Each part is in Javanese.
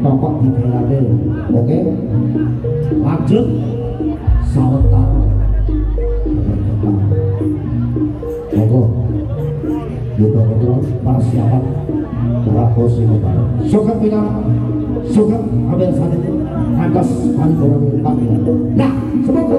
tokok didelane oke? Lanjut. Sawetan monggo. Kita itu persiapan Prabu Singapura Sugeng Pinang Sugeng ambil saat itu Angkas Pantura Nah, semoga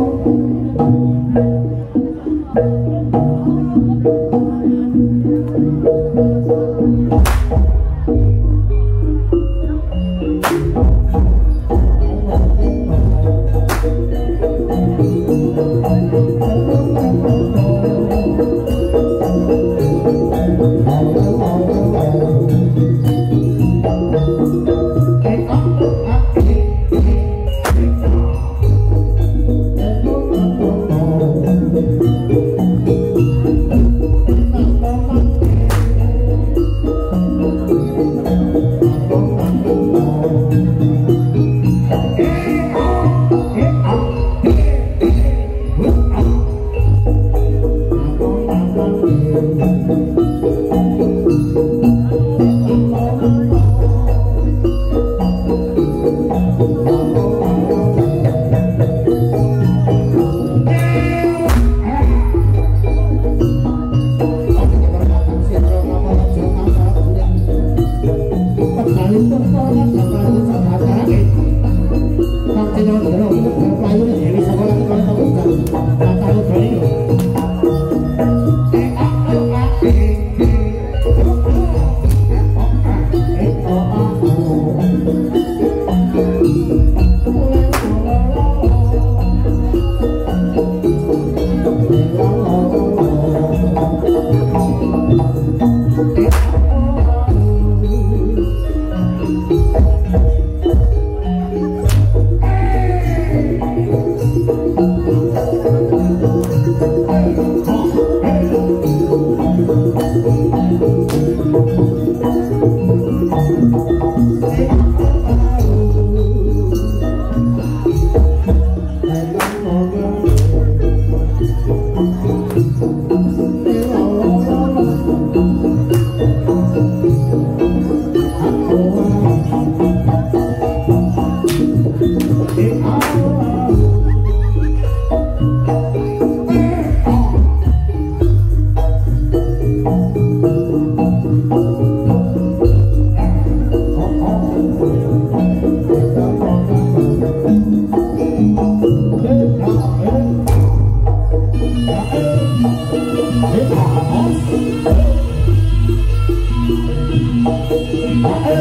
Dulu.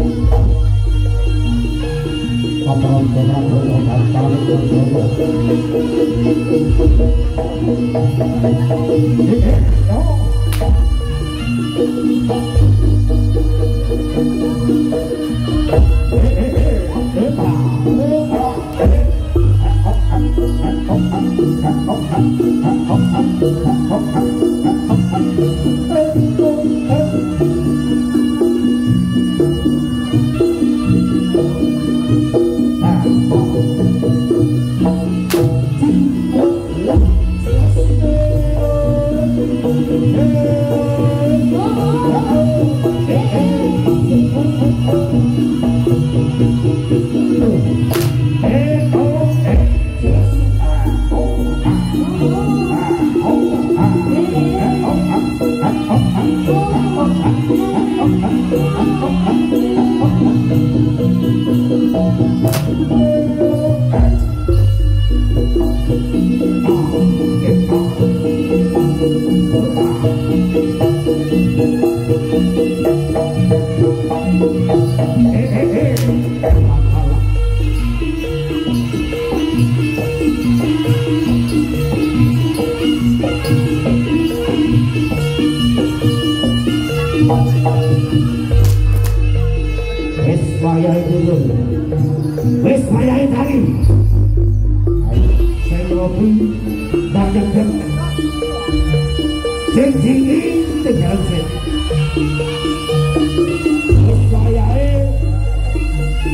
Wis Ayo.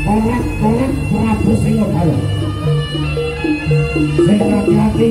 anak anak Prabu Singgalang saya hati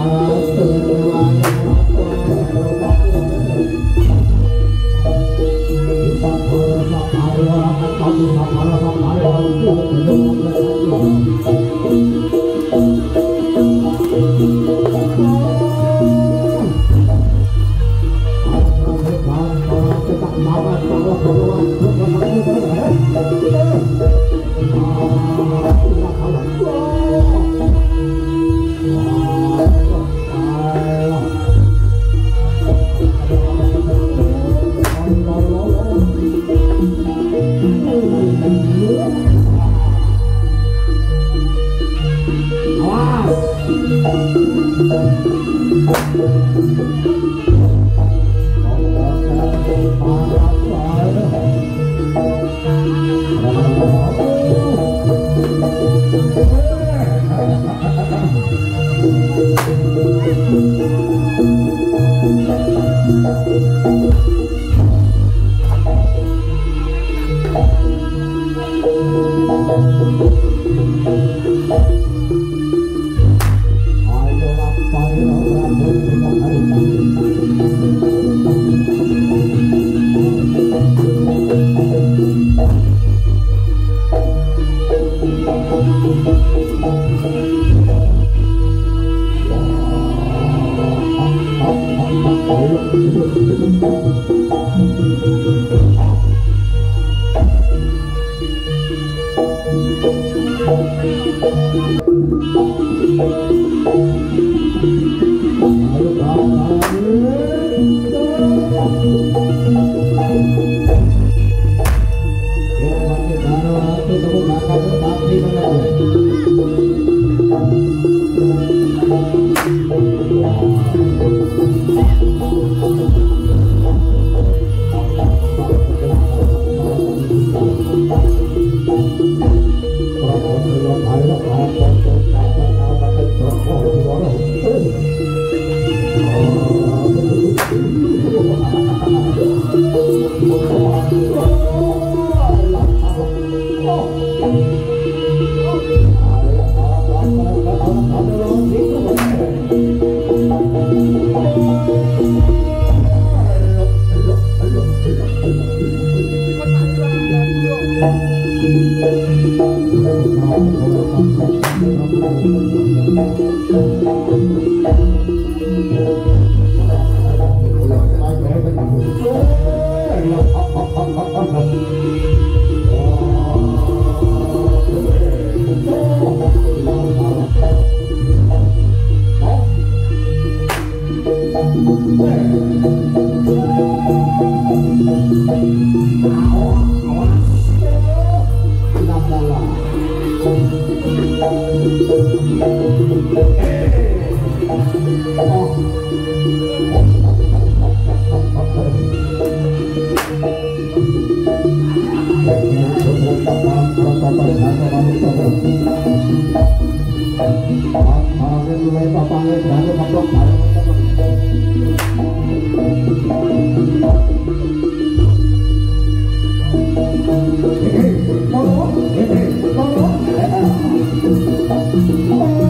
Nossa, Thank you. Música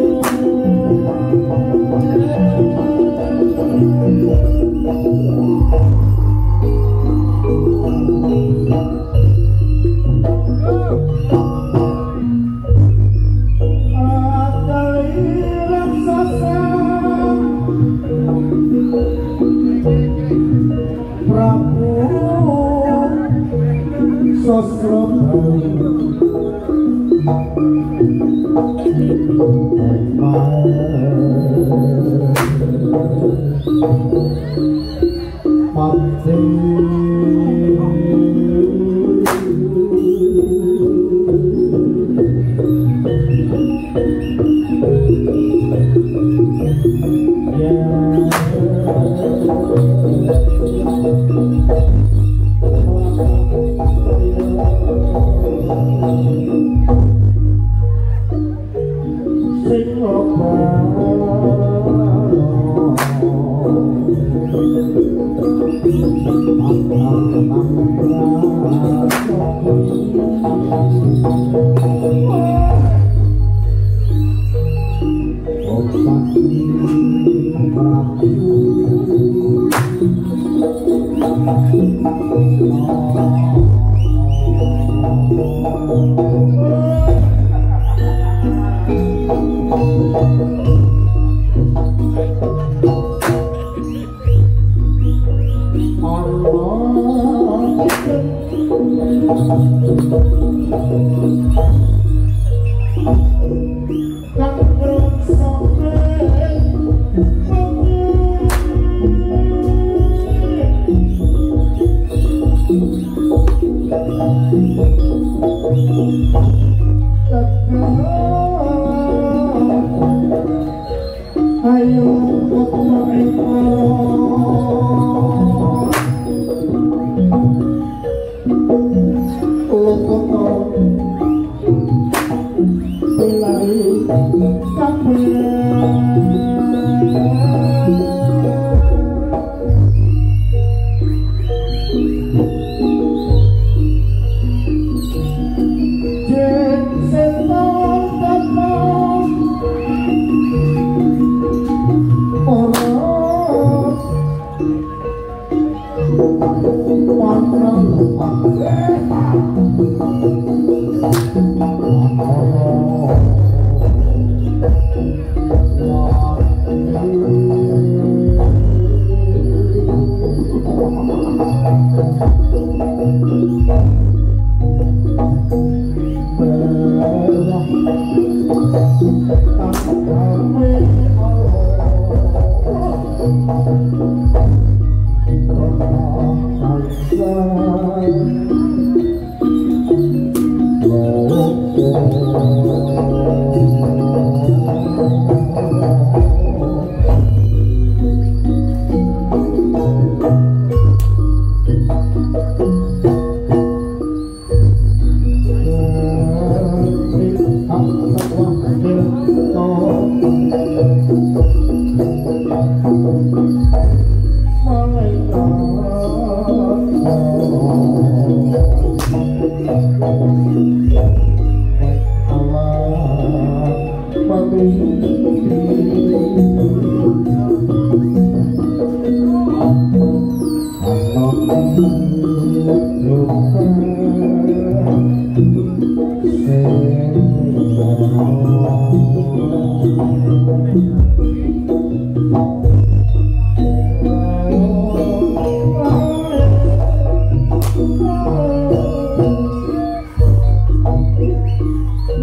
Thank you.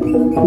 Thank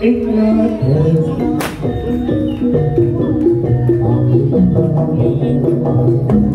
Thank you.